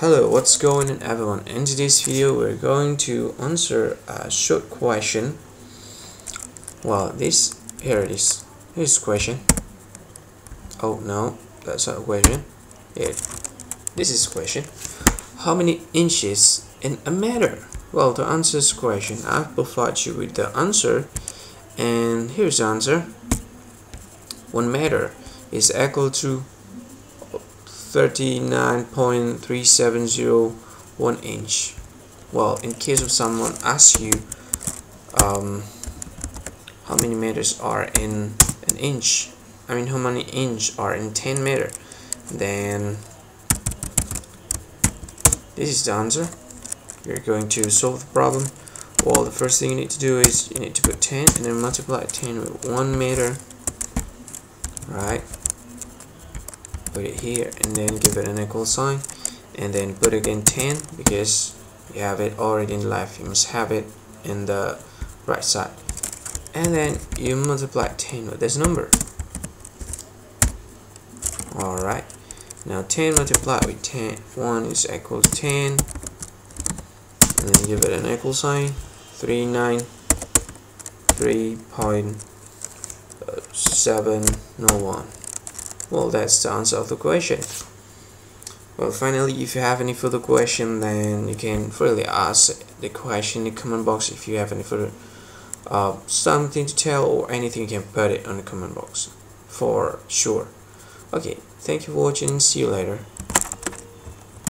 Hello, what's going on everyone? In today's video we're going to answer a short question. Well, this, here it is. Here's question. Oh no, that's not a question. Here, this is a question. How many inches in a meter? Well, to answer this question, I've provided you with the answer and here's the answer. One meter is equal to 39.3701 inch. Well in case of someone asks you um, how many meters are in an inch? I mean how many inch are in 10 meter? Then this is the answer. You're going to solve the problem. Well the first thing you need to do is you need to put 10 and then multiply 10 with 1 meter. Right put it here and then give it an equal sign and then put again 10 because you have it already in left you must have it in the right side. And then you multiply 10 with this number. Alright. Now 10 multiplied with 10 1 is equal to 10 and then give it an equal sign 393.701 well that's the answer of the question. Well finally if you have any further question then you can freely ask the question in the comment box if you have any further uh, something to tell or anything you can put it on the comment box for sure. Okay thank you for watching. See you later